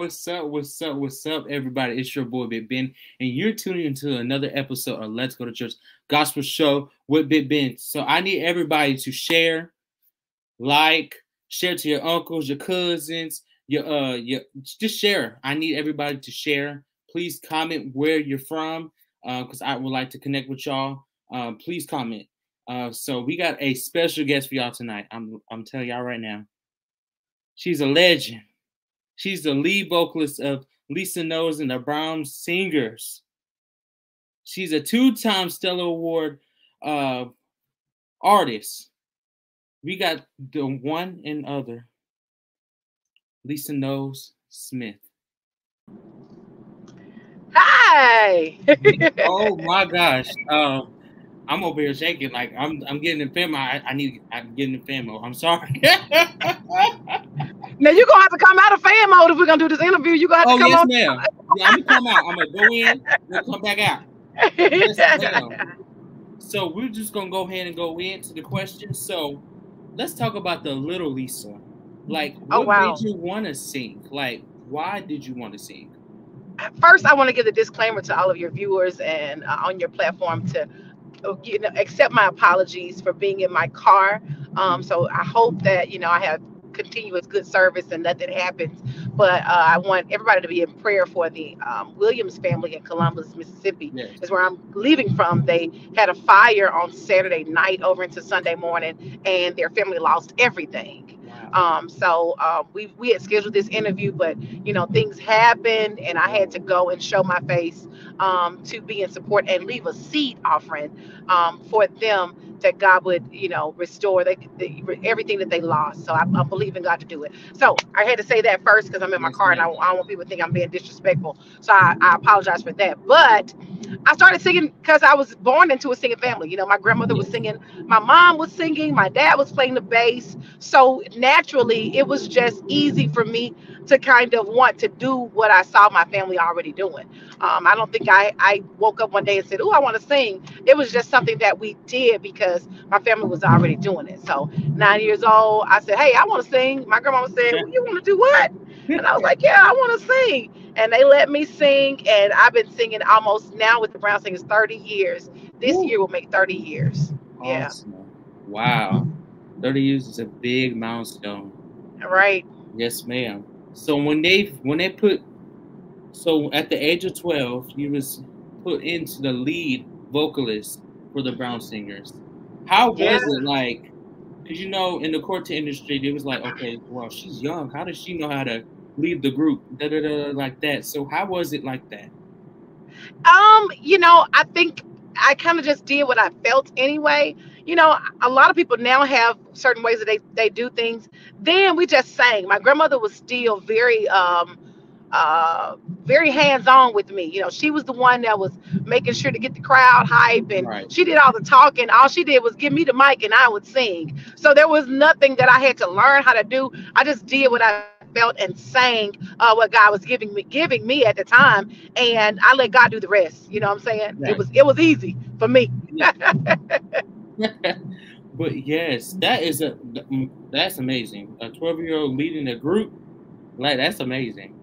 What's up? What's up? What's up, everybody? It's your boy Big Ben, and you're tuning into another episode of Let's Go to Church Gospel Show with Big Ben. So I need everybody to share, like, share to your uncles, your cousins, your uh, your just share. I need everybody to share. Please comment where you're from, uh, because I would like to connect with y'all. Uh, please comment. Uh, so we got a special guest for y'all tonight. I'm I'm telling y'all right now. She's a legend. She's the lead vocalist of Lisa Knowles and the Brown Singers. She's a two-time Stellar Award uh, artist. We got the one and other, Lisa Knowles Smith. Hi. oh my gosh. Um, I'm over here shaking like I'm I'm getting in film. I, I need I'm getting in film. I'm sorry. now you're gonna have to come out of fan mode if we're gonna do this interview. You're gonna have oh, to come yes, on. ma'am. Yeah, I'm gonna come out. I'm gonna go in, we'll come back out. Yes, so we're just gonna go ahead and go into the questions. So let's talk about the little Lisa. Like, what Oh, wow. made you want to sing? Like, why did you want to sing? First, I want to give the disclaimer to all of your viewers and uh, on your platform to uh, you know accept my apologies for being in my car. Um, so I hope that you know I have continuous good service and nothing happens. But uh, I want everybody to be in prayer for the um, Williams family in Columbus, Mississippi. Yes. is where I'm leaving from. They had a fire on Saturday night over into Sunday morning, and their family lost everything. Um, so um, we we had scheduled this interview, but you know things happened, and I had to go and show my face um, to be in support and leave a seed offering um, for them that God would you know restore they, they, everything that they lost. So I, I believe in God to do it. So I had to say that first because I'm in my car and I. I don't want people to think I'm being disrespectful. So I, I apologize for that. But I started singing because I was born into a singing family. You know, my grandmother was singing, my mom was singing, my dad was playing the bass. So naturally, it was just easy for me to kind of want to do what I saw my family already doing. Um, I don't think I, I woke up one day and said, Oh, I want to sing. It was just something that we did because my family was already doing it. So, nine years old, I said, Hey, I want to sing. My grandma said, well, You want to do what? And I was like, Yeah, I want to sing. And they let me sing. And I've been singing almost now with the Brown Singers 30 years. This Ooh. year will make 30 years. Yeah. Awesome. Wow. 30 years is a big milestone. Right. Yes, ma'am. So when they when they put so at the age of 12, you was put into the lead vocalist for the Brown Singers. How was it like? Because you know, in the quartet industry, it was like, okay, well, she's young. How does she know how to lead the group? Da da da like that. So how was it like that? Um, you know, I think I kind of just did what I felt anyway. You know, a lot of people now have certain ways that they, they do things. Then we just sang. My grandmother was still very um uh very hands-on with me. You know, she was the one that was making sure to get the crowd hype and Right. she did all the talking. All she did was give me the mic and I would sing. So there was nothing that I had to learn how to do. I just did what I felt and sang uh, what God was giving me giving me at the time and I let God do the rest. You know what I'm saying? Right. It was it was easy for me. but yes, that is a that's amazing. A 12 year old leading a group, like that's amazing.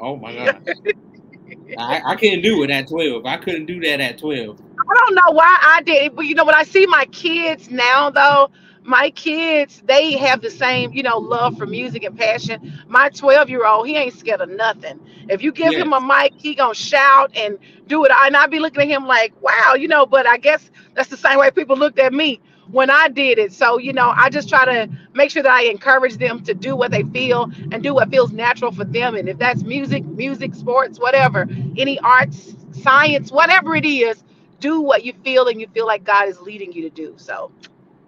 Oh my gosh. I, I couldn't do it at 12. I couldn't do that at 12. I don't know why I did it, but you know, when I see my kids now, though, my kids they have the same, you know, love for music and passion. My 12 year old, he ain't scared of nothing. If you give him a mic, he gonna shout and do it. And I'd be looking at him like, wow, you know. But I guess that's the same way people looked at me when I did it. So you know, I just try to make sure that I encourage them to do what they feel and do what feels natural for them. And if that's music, music, sports, whatever, any arts, science, whatever it is, do what you feel and you feel like God is leading you to do. So,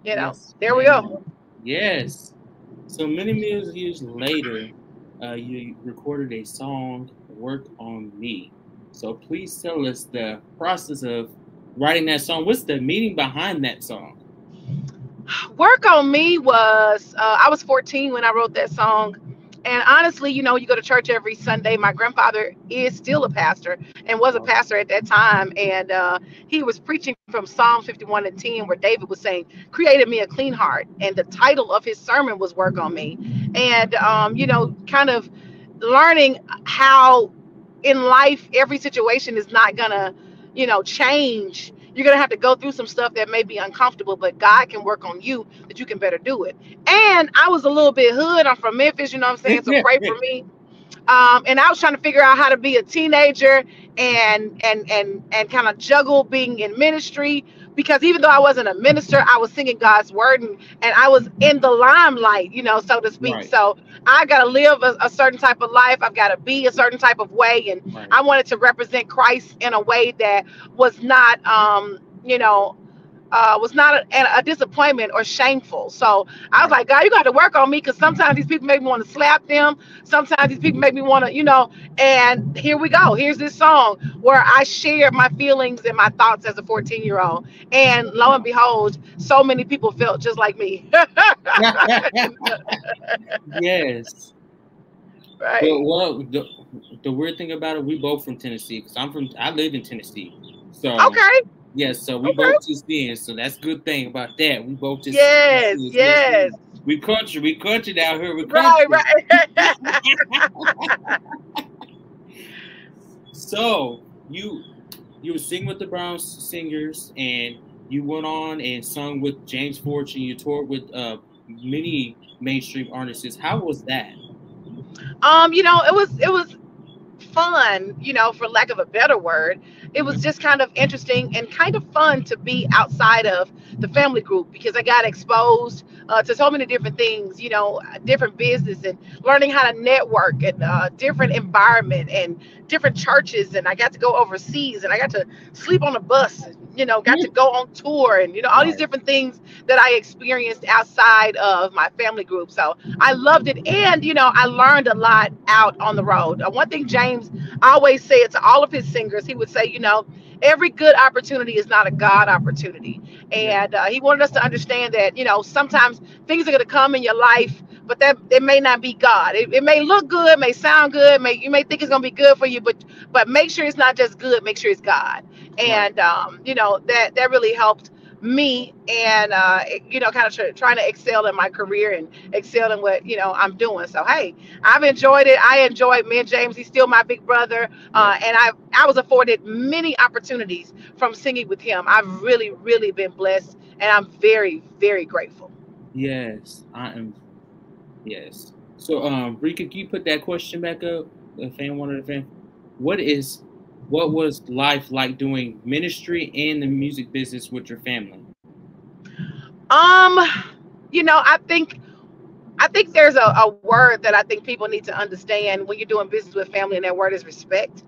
you know, Yes, there we go. Yes. So many years later, uh, you recorded a song, Work on Me. So please tell us the process of writing that song. What's the meaning behind that song? Work on me was uh, I was 14 when I wrote that song. And honestly, you know, you go to church every Sunday. My grandfather is still a pastor and was a pastor at that time. And uh, he was preaching from Psalm 51 and 10, where David was saying, Created me a clean heart. And the title of his sermon was Work on Me. And, um, you know, kind of learning how in life every situation is not gonna, you know, change. You're gonna have to go through some stuff that may be uncomfortable, but God can work on you that you can better do it. And I was a little bit hood. I'm from Memphis, you know what I'm saying? So pray for me. Um, and I was trying to figure out how to be a teenager and and and and kind of juggle being in ministry because even though I wasn't a minister, I was singing God's word and, and I was in the limelight, you know, so to speak. Right. So I got to live a, a, certain type of life. I've got to be a certain type of way. And right. I wanted to represent Christ in a way that was not, um, you know, uh, was not a, a, disappointment or shameful. So I was like, God, you got to work on me because sometimes these people make me want to slap them. Sometimes these people make me want to, you know. And here we go. Here's this song where I share my feelings and my thoughts as a 14 year old. And lo and behold, so many people felt just like me. yes. Right. But, well, the, the weird thing about it, we both from Tennessee because I'm from, I live in Tennessee. So okay. Yes, so we okay. both just in, so that's a good thing about that. We both just yes, yes. We country, we country down here. We country. Right, right. so you you were singing with the Brown singers, and you went on and sung with James Fortune. You toured with uh, many mainstream artists. How was that? Um, you know, it was it was fun, you know, for lack of a better word. It was just kind of interesting and kind of fun to be outside of the family group because I got exposed uh, to so many different things, you know, different business and learning how to network and uh, different environment and different churches. And I got to go overseas and I got to sleep on a bus, you know, got to go on tour and, you know, all these different things that I experienced outside of my family group. So I loved it. And, you know, I learned a lot out on the road. Uh, one thing James always said to all of his singers, he would say, you know, every good opportunity is not a God opportunity. And uh, he wanted us to understand that, you know, sometimes things are going to come in your life, but that it may not be God. It, it may look good, may sound good, may you may think it's going to be good for you, but but make sure it's not just good. Make sure it's God. And um, you know that that really helped me and uh, you know kind of tr- trying to excel in my career and excel in what you know i'm doing. So hey i've enjoyed it. I enjoyed me and james he's still my big brother uh, and i i was afforded many opportunities from singing with him. I've really really been blessed and i'm very very grateful. Yes i am. Yes. So um Rika, can you put that question back up? The fan wanted the fan. What is what was life like doing ministry and the music business with your family? Um, you know, I think I think there's a, a word that I think people need to understand when you're doing business with family, and that word is respect.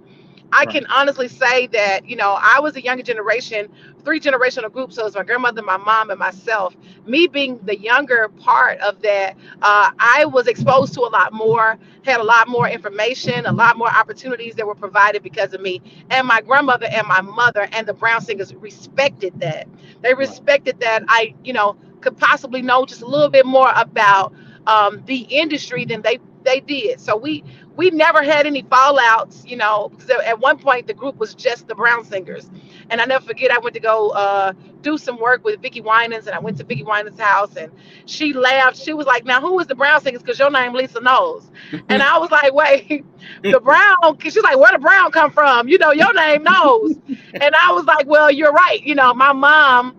I right. can honestly say that, you know, I was a younger generation, three generational group. So it's my grandmother, my mom, and myself. Me being the younger part of that, uh, I was exposed to a lot more, had a lot more information, a lot more opportunities that were provided because of me. And my grandmother and my mother and the Brown singers respected that. They respected that I, you know, could possibly know just a little bit more about um, the industry than they they did. So we we never had any fallouts, you know, because at one point the group was just the Brown Singers. And I never forget, I went to go uh, do some work with Vicki Winans, and I went to Vicki Winans' house, and she laughed. She was like, "Now who is the Brown Singers? Because your name Lisa Knowles." and I was like, "Wait, the Brown?" She's like, "Where the Brown come from? You know, your name Knowles." and I was like, "Well, you're right. You know, my mom."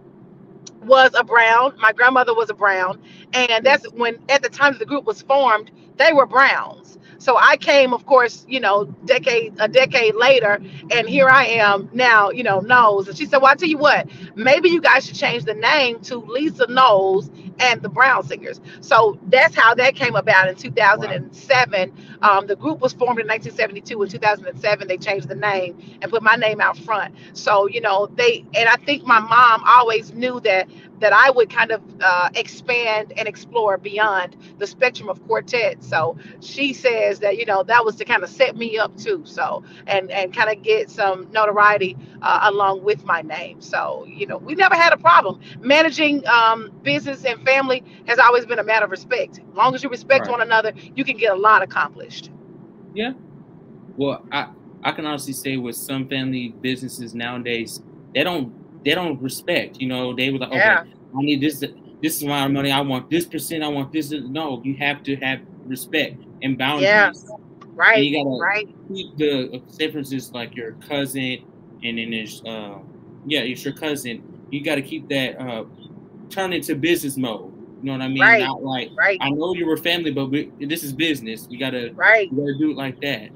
was a brown my grandmother was a brown and that's when at the time the group was formed they were browns so I came, of course, you know, decade a decade later, and here I am now, you know, Knowles. And she said, Well, I tell you what, maybe you guys should change the name to Lisa Knowles and the Brown Singers. So that's how that came about in 2007. Wow. Um, the group was formed in 1972. In 2007, they changed the name and put my name out front. So, you know, they, and I think my mom always knew that that I would kind of uh, expand and explore beyond the spectrum of quartet. So she says that you know that was to kind of set me up too. So and and kind of get some notoriety uh, along with my name. So you know we never had a problem managing um, business and family has always been a matter of respect. As long as you respect right. one another, you can get a lot accomplished. Yeah. Well, I I can honestly say with some family businesses nowadays, they don't they don't respect. You know, they were like, yeah. okay, I need this this amount of money. I want this percent. I want this. No, you have to have respect and boundaries. Yeah. Right. you gotta right. keep the differences like your cousin, and then there's uh yeah it's your cousin. You got to keep that uh turn into business mode. You know what I mean? Right. Not like Right. I know you were family, but we, this is business. We gotta Right. we gotta do it like that.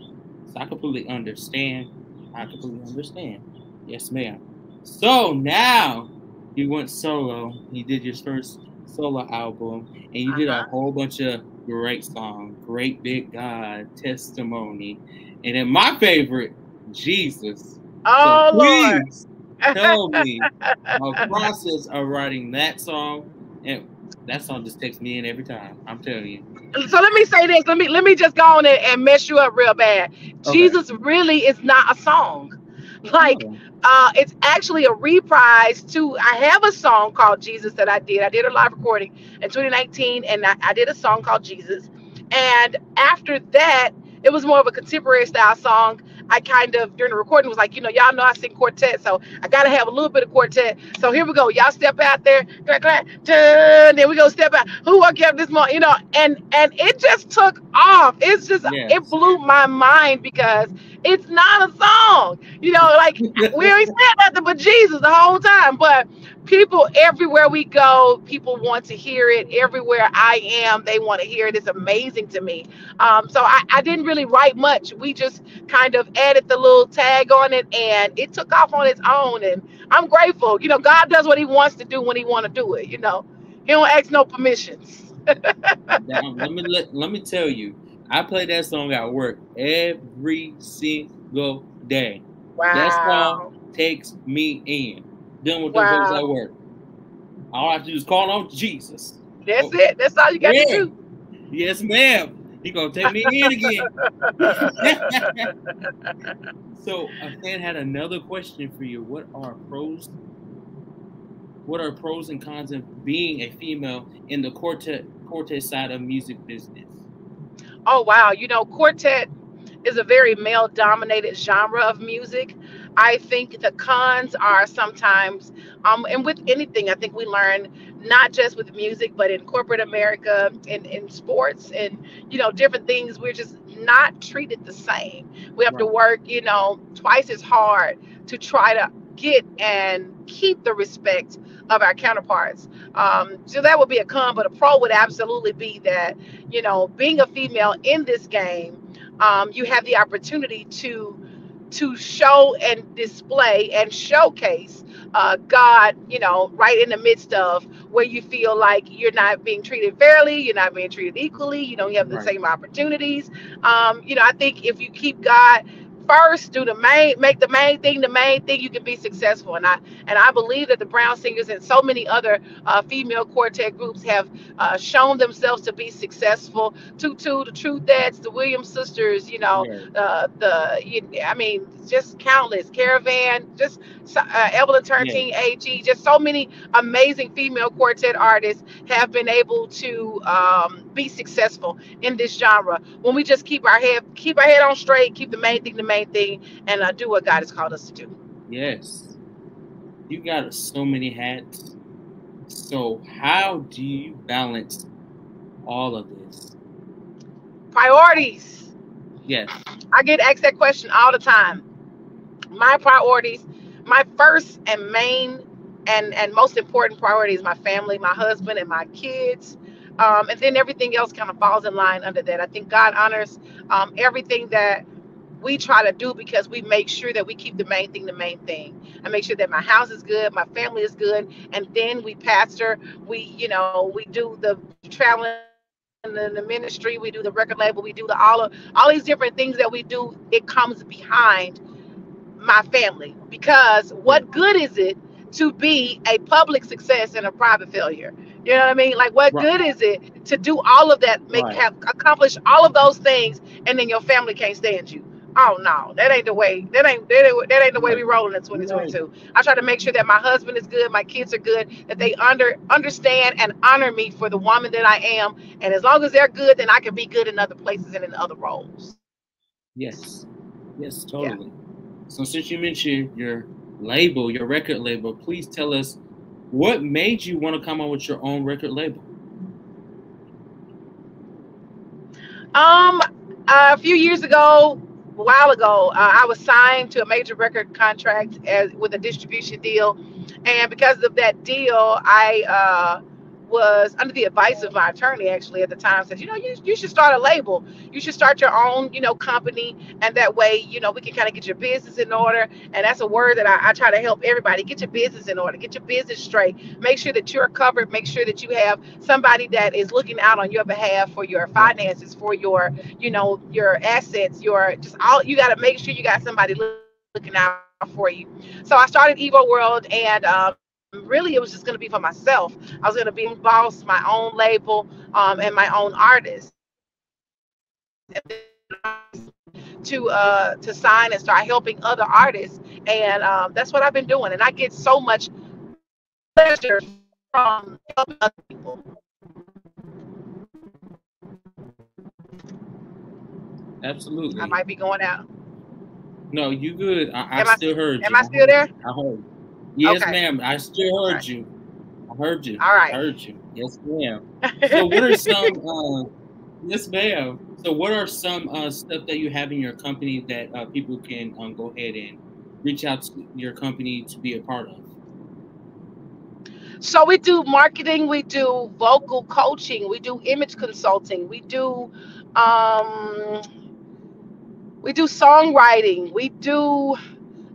So I completely understand. I completely understand. Yes, ma'am. So now you went solo. You did your first solo album, and you did a Uh-huh. whole bunch of great songs. Great Big God, Testimony, and then my favorite, Jesus. Oh So Lord. please tell me the process of writing that song, and that song just takes me in every time. I'm telling you. so let me say this. Let me let me just go on and, and mess you up real bad. Okay. Jesus really is not a song. Like Oh, uh, it's actually a reprise to. I have a song called Jesus that I did. I did a live recording in 2019, and I, I did a song called Jesus. And after that, it was more of a contemporary style song. I kind of during the recording was like, you know, y'all know I sing quartet, so I gotta have a little bit of quartet. So here we go. Y'all step out there, clap, clap, dun, then we go step out. Who I kept this morning, you know, and and it just took off. It's just Yes. it blew my mind because it's not a song. You know, like we ain't said nothing but Jesus the whole time. But people everywhere we go, people want to hear it. Everywhere I am, they want to hear it. It's amazing to me. Um, so I, I didn't really write much. We just kind of added the little tag on it, and it took off on its own. And I'm grateful. You know, God does what He wants to do when He want to do it. You know, He don't ask no permissions. Now, let me let, let me tell you, I play that song at work every single day. That song takes me in. Dealing with the folks Wow. at work. All I have to do is call on Jesus. That's it. That's all you got Yeah. to do. Yes, ma'am. He gonna take me in again. so uh, a fan had another question for you. What are pros? What are pros and cons of being a female in the quartet quartet side of music business? Oh wow, you know, quartet is a very male dominated genre of music. I think the cons are sometimes um and with anything I think we learn not just with music but in corporate America in in sports and you know different things we're just not treated the same. We have to work, you know, twice as hard to try to get and keep the respect of our counterparts. Um, so that would be a con, but a pro would absolutely be that you know, being a female in this game, um, you have the opportunity to to show and display and showcase uh, God, you know, right in the midst of where you feel like you're not being treated fairly, you're not being treated equally, you don't have the Right. same opportunities. Um, you know, I think if you keep God first, do the main, make the main thing the main thing, you can be successful. And I and I believe that the Brown Singers and so many other uh, female quartet groups have uh, shown themselves to be successful. Tutu, the Truthettes, the Williams sisters, you know, Yeah. uh, the you, I mean, just countless. Caravan, just uh, Evelyn Turrentine, AG, just so many amazing female quartet artists have been able to um, be successful in this genre. When we just keep our head keep our head on straight, keep the main thing the main thing, and uh, do what God has called us to do. Yes. You got so many hats. So how do you balance all of this? Priorities. Yes. I get asked that question all the time. My priorities, my first and main and and most important priority is my family, my husband, and my kids. Um, and then everything else kind of falls in line under that. I think God honors um, everything that we try to do because we make sure that we keep the main thing the main thing. I make sure that my house is good, my family is good, and then we pastor. We, you know, we do the traveling in the, the ministry, we do the record label, we do the all of all these different things that we do. It comes behind my family because what good is it to be a public success and a private failure? You know what I mean? Like, what Right. good is it to do all of that, make Right. have accomplish all of those things, and then your family can't stand you? Oh no, that ain't the way. That ain't that ain't, that ain't the way we rolling in 2022. I try to make sure that my husband is good, my kids are good, that they under understand and honor me for the woman that I am, and as long as they're good, then I can be good in other places and in other roles. Yes. Yes, totally. So since you mentioned your label, your record label, please tell us what made you want to come up with your own record label? Um, a few years ago, a while ago, uh, I was signed to a major record contract as with a distribution deal, and because of that deal, I uh, was under the advice of my attorney actually at the time said, you know, you, you should start a label. You should start your own, you know, company. And that way, you know, we can kind of get your business in order. And that's a word that I, I try to help everybody get your business in order, get your business straight, make sure that you're covered, make sure that you have somebody that is looking out on your behalf for your finances, for your, you know, your assets, your just all you got to make sure you got somebody looking out for you. So I started Evo World and um, really it was just going to be for myself. I was going to be boss my own label um, and my own artist. To uh to sign and start helping other artists. And um, that's what i've been doing. And i get so much pleasure from helping other people. Absolutely. I might be going out. No you good. I, I still heard am you. i still there? I heard Yes, okay. ma'am. I still heard right. you. I heard you. All right. I heard you. Yes, ma'am. So what are some uh, yes, ma'am. So what are some uh, stuff that you have in your company that uh, people can um, go ahead and reach out to your company to be a part of? So we do marketing, we do vocal coaching, we do image consulting, we do um, we do songwriting, we do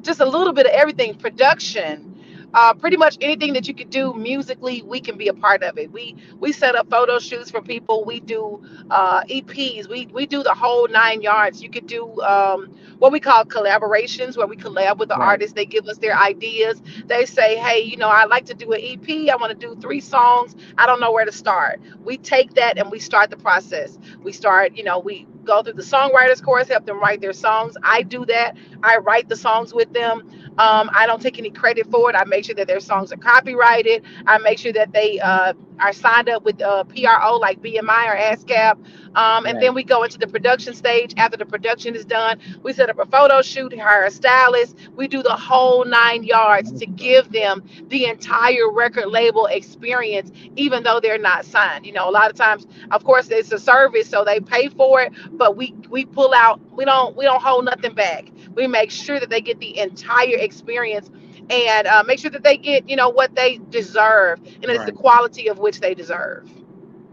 just a little bit of everything. Production uh, pretty much anything that you could do musically we can be a part of it. We we set up photo shoots for people. We do uh, eps we we do the whole nine yards. You could do um, what we call collaborations where we collab with the right. artists. They give us their ideas. They say hey you know i like to do an ep i want to do three songs. I don't know where to start. We take that and we start the process. We start you know we go through the songwriters course, help them write their songs. I do that. I write the songs with them. Um, I don't take any credit for it. I make sure that their songs are copyrighted. I make sure that they uh, are signed up with uh, PRO like BMI or ASCAP. Um, and right. then we go into the production stage. After the production is done, we set up a photo shoot, hire a stylist. We do the whole nine yards to give them the entire record label experience, even though they're not signed. You know, a lot of times, of course, it's a service, so they pay for it, but we we pull out. We don't we don't hold nothing back. We make sure that they get the entire experience and uh, make sure that they get you know what they deserve and it's right. the quality of which they deserve.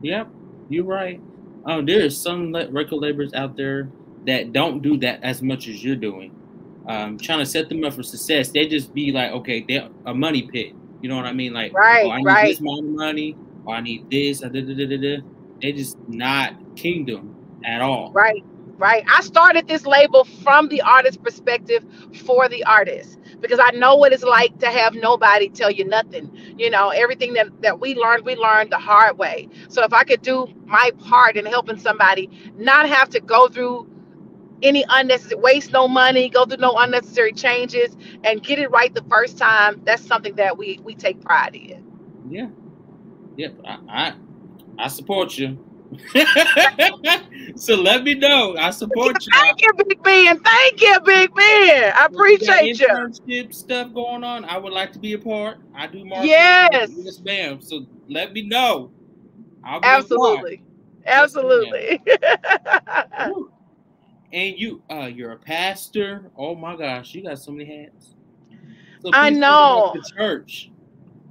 Yep you're right. Oh there's some record labels out there that don't do that as much as you're doing. Um, trying to set them up for success they just be like okay they're a money pit. You know what i mean? Like right oh, i need right. this amount of money or i need this they just not kingdom at all. Right right i started this label from the artist perspective for the artist because I know what it's like to have nobody tell you nothing. You know, everything that, that we learned, we learned the hard way. So if I could do my part in helping somebody not have to go through any unnecessary waste no money go through no unnecessary changes and get it right the first time that's something that we we take pride in yeah yeah, I, I i support you so let me know. I support you. Thank you, Big Ben. Thank you, Big Ben. I appreciate you. Internship stuff going on. I would like to be a part. I do marketing. Yes. Yes, ma'am. So let me know. Absolutely. Absolutely. And you, uh, you're a pastor. Oh my gosh, you got so many hats. So I know. The church.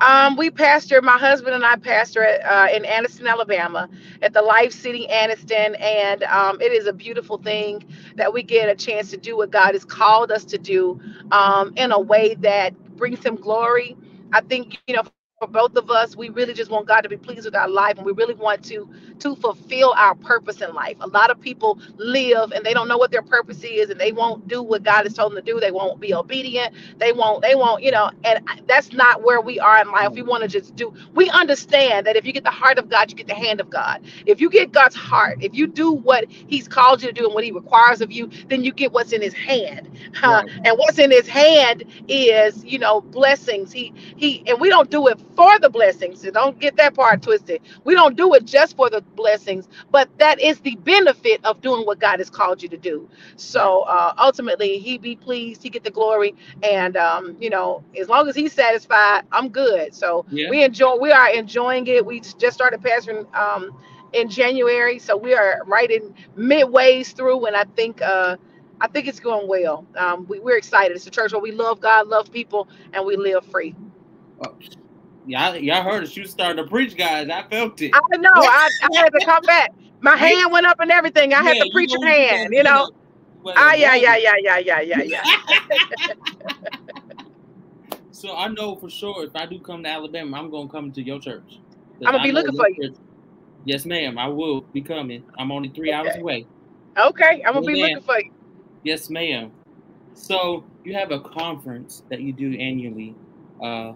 Um, we pastor, my husband and I pastor uh, in Anniston, Alabama, at the Life City Anniston, and um, it is a beautiful thing that we get a chance to do what God has called us to do um, in a way that brings Him glory. I think you know for both of us, we really just want God to be pleased with our life, and we really want to to fulfill our purpose in life. A lot of people live and they don't know what their purpose is, and they won't do what God has told them to do. They won't be obedient. They won't. They won't. You know, and that's not where we are in life. We want to just do. We understand that if you get the heart of God, you get the hand of God. If you get God's heart, if you do what He's called you to do and what He requires of you, then you get what's in His hand. Right. Uh, and what's in His hand is, you know, blessings. He He and we don't do it for the blessings. So don't get that part twisted. We don't do it just for the blessings, but that is the benefit of doing what God has called you to do. So uh, ultimately, He be pleased, He get the glory, and um, you know, as long as He's satisfied, I'm good. So yeah. we enjoy. We are enjoying it. We just started pastoring um, in January. So we are right in midways through, and I think uh, I think it's going well. Um, we, we're excited. It's a church where we love God, love people, and we live free. Oh, y'all, y'all heard it. You started to preach, guys. I felt it. I know. I, I had to come back. My hand went up and everything. I had Yeah, the preacher know, hand, you know. Well, Ah, yeah, yeah, yeah, yeah, yeah, yeah, yeah. So I know for sure if I do come to Alabama, I'm gonna come to your church. I'ma I be looking for you. church- Yes, ma'am. I will be coming. I'm only three hours away. Okay, I'm gonna be looking for you. Yes, ma'am. So you have a conference that you do annually, uh,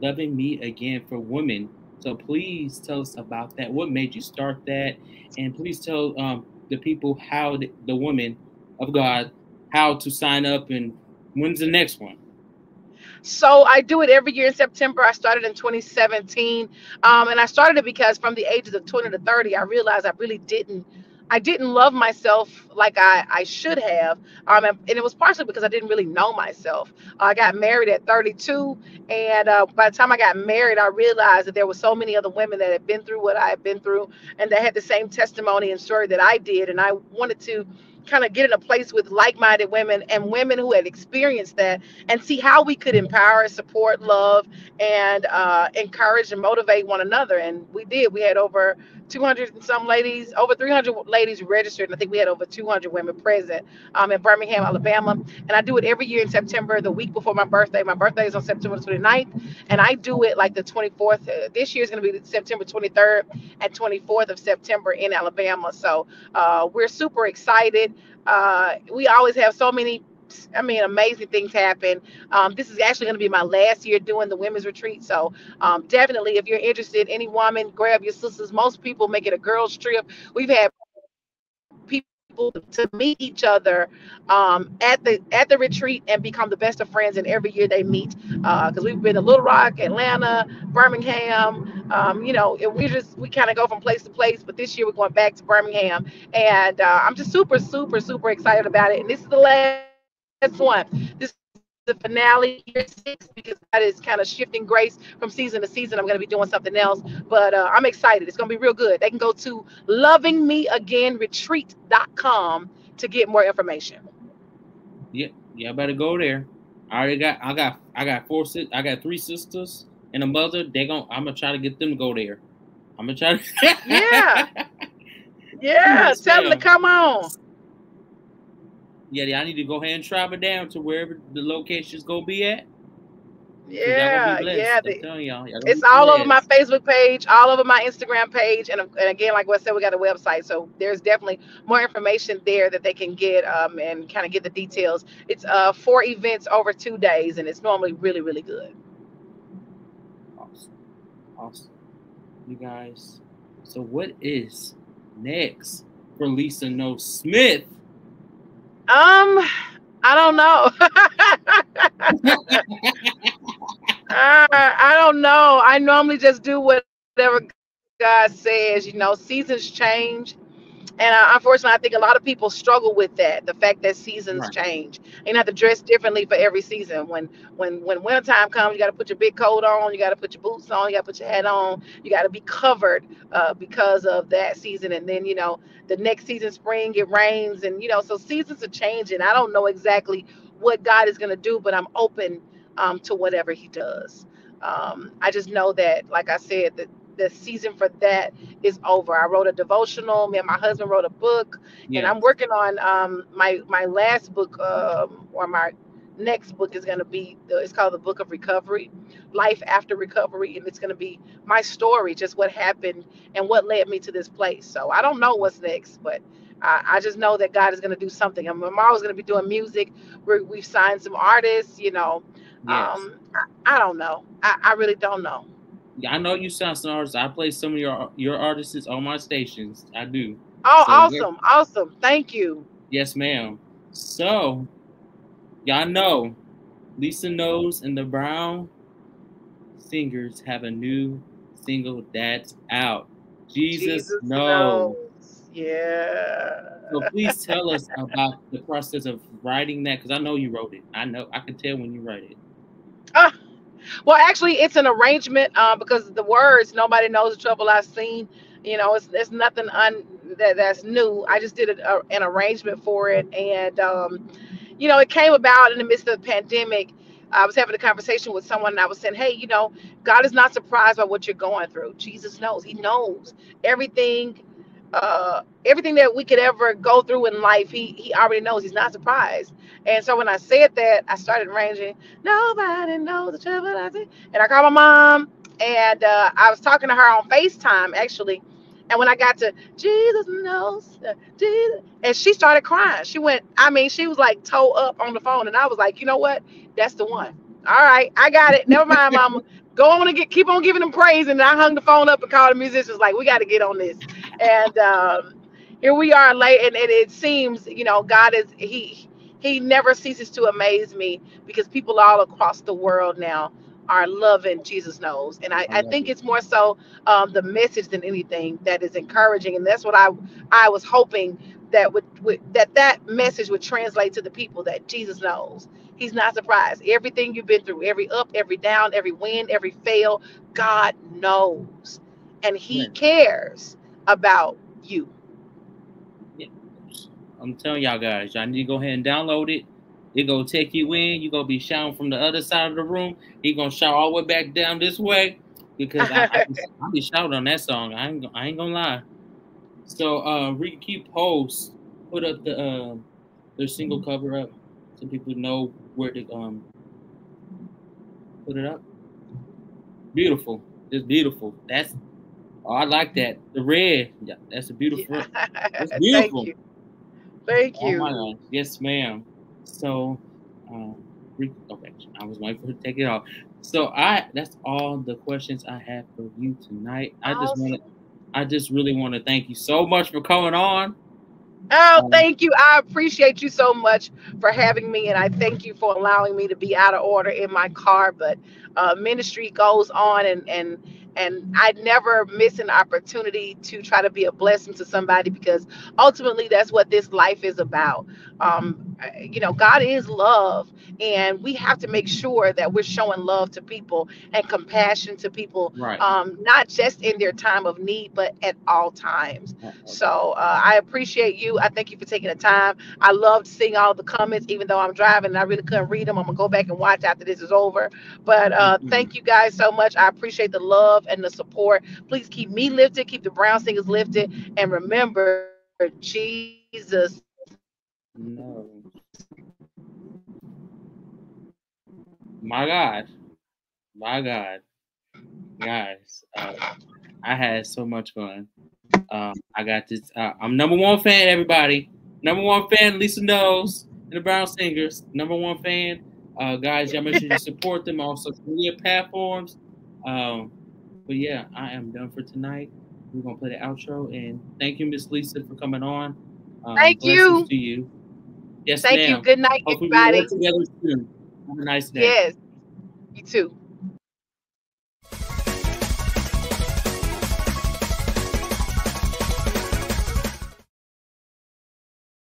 Loving Me Again for Women. So please tell us about that. What made you start that? And please tell um, the people how the, the women of God how to sign up and when's the next one? So I do it every year in September. I started in 2017, um, and I started it because from the ages of 20 to 30, I realized I really didn't. I didn't love myself like I, I should have. Um, and, it was partially because I didn't really know myself. I got married at 32. And uh, by the time I got married, I realized that there were so many other women that had been through what I had been through and that had the same testimony and story that I did. And I wanted to kind of get in a place with like minded women and women who had experienced that and see how we could empower, support, love, and uh, encourage and motivate one another. And we did. We had over 200 and some ladies, over 300 ladies registered, and I think we had over 200 women present um, in Birmingham, Alabama. And I do it every year in September, the week before my birthday. My birthday is on September 29th, and I do it like the 24th. Uh, this year is going to be September 23rd and 24th of September in Alabama. So uh, we're super excited. Uh, we always have so many I mean, amazing things happen. Um, this is actually going to be my last year doing the women's retreat. So, um, definitely, if you're interested, any woman, grab your sisters. Most people make it a girls' trip. We've had people to meet each other um, at the at the retreat and become the best of friends. And every year they meet because we've been to Little Rock, Atlanta, Birmingham. Um, you know, and we just we kind of go from place to place. But this year we're going back to Birmingham, and uh, I'm just super, super, super excited about it. And this is the last one. This is the finale year six because that is kind of shifting grace from season to season. I'm going to be doing something else, but uh, I'm excited. It's going to be real good. They can go to lovingmeagainretreat.com to get more information. Yeah, y'all better go there. I already got I got I got four sis I got three sisters and a mother. They gon' I'm gonna try to get them to go there. I'm gonna try to Yeah. Yeah, Yes, tell them to come on. Yeah, I need to go ahead and travel down to wherever the location's gonna be at. 'cause y'all gonna Yeah, yeah. The- y'all, y'all It's all over my. Facebook page, all over my Instagram page, and, and again, like what I said, we got a website, so there's definitely more information there that they can get um, and kind of get the details. It's uh four events over two days, and it's normally really, really good. Awesome. Awesome. You guys. So what is next for Lisa Knowles Smith? Um, I don't know. uh, I don't know. I normally just do whatever God says. You know, seasons change, and uh, unfortunately, I think a lot of people struggle with that. The fact that seasons Right. change, and you have to dress differently for every season. When when when winter time comes, you got to put your big coat on. You got to put your boots on. You got to put your hat on. You got to be covered uh, because of that season. And then you know the next season, spring, it rains, and you know so seasons are changing. I don't know exactly what God is going to do, but I'm open um, to whatever He does. Um, I just know that, like I said, that the season for that is over. I wrote a devotional. Me and my husband wrote a book, and I'm working on um, my my last book um, or my next book is going to be it's called the book of recovery life after recovery. And it's going to be my story just what happened and what led me to this place. So i don't know what's next but i, I just know that god is going to do something. And tomorrow's going to be doing music. We're, we've signed some artists you know. Yes. um I, I don't know. I, I really don't know. Yeah, I know you sound some artists. I play some of your your artists on my stations. I do. oh So, awesome awesome thank you Yes, ma'am. So, y'all know Lisa Knowles and the Brown Singers have a new single that's out. Jesus, knows. yeah So please tell us about the process of writing that because I know you wrote it. I know I can tell when you write it. Well, actually, it's an arrangement uh, because the words "Nobody knows the trouble I've seen." You know, it's it's nothing un that that's new. I just did a, a, an arrangement for it, and um, you know, it came about in the midst of the pandemic. I was having a conversation with someone, and I was saying, "Hey, you know, God is not surprised by what you're going through. Jesus knows. He knows everything." Uh, everything that we could ever go through in life, he he already knows. He's not surprised. And so when I said that, I started arranging. Nobody knows the trouble I see. And I called my mom, and uh, I was talking to her on Facetime actually and when I got to Jesus knows, Jesus, and she started crying. She went, I mean, she was like toe up on the phone, and I was like, you know what? That's the one. All right, I got it. Never mind, mama. Go on and get keep on giving them praise. And I hung the phone up and called the musicians, like, we got to get on this. And um, here we are late, and, and it seems, you know, God is he he never ceases to amaze me because people all across the world now are loving Jesus knows. And I, I think it's more so um, the message than anything that is encouraging. And that's what I I was hoping that would, would that that message would translate to the people that Jesus knows. He's not surprised. Everything you've been through, every up, every down, every win, every fail, God knows. And he cares about you. Yeah. I'm telling y'all guys, y'all need to go ahead and download it It gonna take you in. You gonna be shouting from the other side of the room. He gonna shout all the way back down this way because I, I, I be shouting on that song. I ain't I ain't gonna lie. So uh, Keep Post put up the uh, their single cover up so people know where to um put it up. Beautiful, just beautiful. That's oh, I like that. The red, yeah, that's a beautiful. That's beautiful. Thank you. Thank oh you. Yes, ma'am. So, um, okay, I was waiting for her to take it off. So I, that's all the questions I have for you tonight. I just want to, I just really want to thank you so much for coming on. Oh, um, thank you. I appreciate you so much for having me, and I thank you for allowing me to be out of order in my car. But uh, ministry goes on, and and and I never miss an opportunity to try to be a blessing to somebody because ultimately that's what this life is about. Um, you know, God is love, and we have to make sure that we're showing love to people and compassion to people, right. um, not just in their time of need, but at all times. So uh, I appreciate you. I thank you for taking the time. I loved seeing all the comments, even though I'm driving and I really couldn't read them. I'm gonna go back and watch after this is over. But uh, mm-hmm. thank you guys so much. I appreciate the love and the support. Please keep me lifted, keep the Brown Singers lifted, and remember, Jesus. No. My God. My God. Guys, uh, I had so much fun. Um, I got this. Uh, I'm number one fan, everybody. Number one fan, Lisa Knowles, and the Brown Singers. Number one fan. Uh, guys, y'all make sure you support them on social media platforms. Um, but yeah, I am done for tonight. We're gonna play the outro, and thank you, Miss Lisa, for coming on. Um, thank you. To you. Yes, thank you. Good night, Hopefully everybody. Have a nice day. Yes. You too.